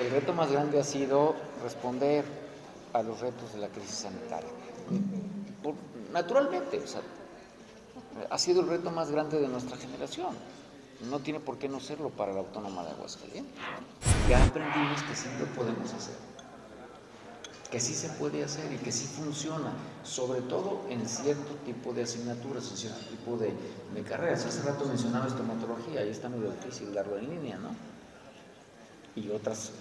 El reto más grande ha sido responder a los retos de la crisis sanitaria. Naturalmente, o sea, ha sido el reto más grande de nuestra generación. No tiene por qué no serlo para la Autónoma de Aguascalientes. Ya aprendimos que sí lo podemos hacer, que sí se puede hacer y que sí funciona, sobre todo en cierto tipo de asignaturas, en cierto tipo de, de carreras. Hace rato mencionaba estomatología, ahí está medio difícil darlo en línea, ¿no? Y otras,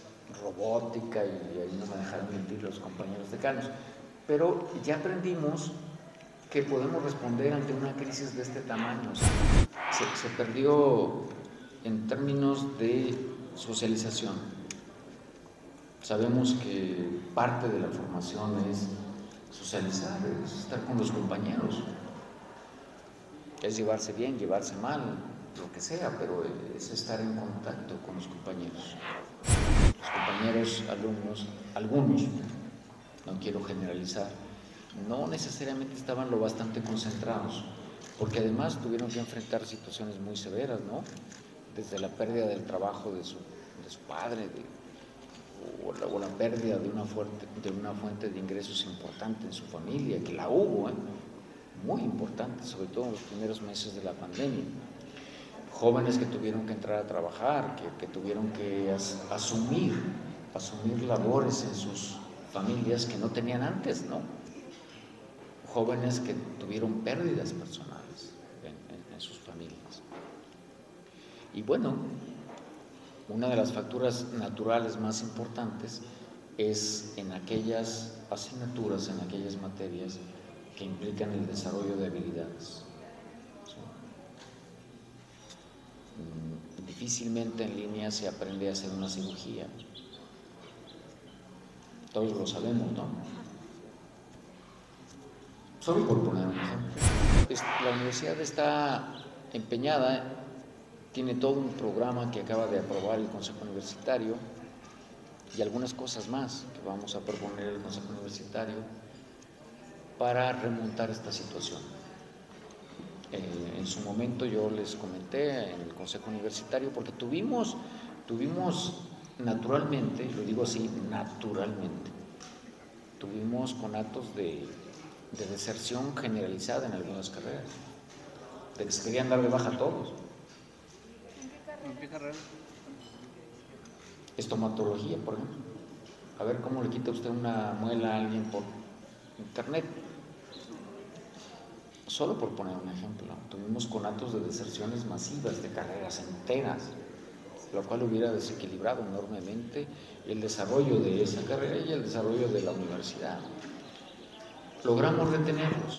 robótica, y ahí no me dejaron mentir los compañeros decanos. Pero ya aprendimos que podemos responder ante una crisis de este tamaño. Se, se perdió en términos de socialización. Sabemos que parte de la formación es socializar, es estar con los compañeros, es llevarse bien, llevarse mal, lo que sea, pero es estar en contacto con los compañeros. Los compañeros, alumnos, algunos, no quiero generalizar, no necesariamente estaban lo bastante concentrados, porque además tuvieron que enfrentar situaciones muy severas, ¿no? Desde la pérdida del trabajo de su, de su padre, de- o, la, o la pérdida de una, fuerte, de una fuente de ingresos importante en su familia, que la hubo, ¿eh? muy importante, sobre todo en los primeros meses de la pandemia. Jóvenes que tuvieron que entrar a trabajar, que, tuvieron que as- asumir, asumir labores en sus familias que no tenían antes, ¿no? jóvenes que tuvieron pérdidas personales en, en- en sus familias. Y bueno, una de las facturas naturales más importantes es en aquellas asignaturas, en aquellas materias que implican el desarrollo de habilidades. ¿sí? Mm, Difícilmente en línea se aprende a hacer una cirugía. Todos lo sabemos, ¿no? Solo por poner un ejemplo. La universidad está empeñada, tiene todo un programa que acaba de aprobar el Consejo Universitario y algunas cosas más que vamos a proponer el Consejo Universitario para remontar esta situación. Eh, en su momento yo les comenté en el Consejo Universitario porque tuvimos, tuvimos naturalmente, y lo digo así, naturalmente, tuvimos conatos de, de deserción generalizada en algunas carreras, de que se querían dar de baja a todos. ¿En qué carrera? Estomatología, por ejemplo. A ver cómo le quita usted una muela a alguien por internet. Solo por poner un ejemplo, tuvimos conatos de deserciones masivas de carreras enteras, lo cual hubiera desequilibrado enormemente el desarrollo de esa carrera y el desarrollo de la universidad. Logramos retenerlos.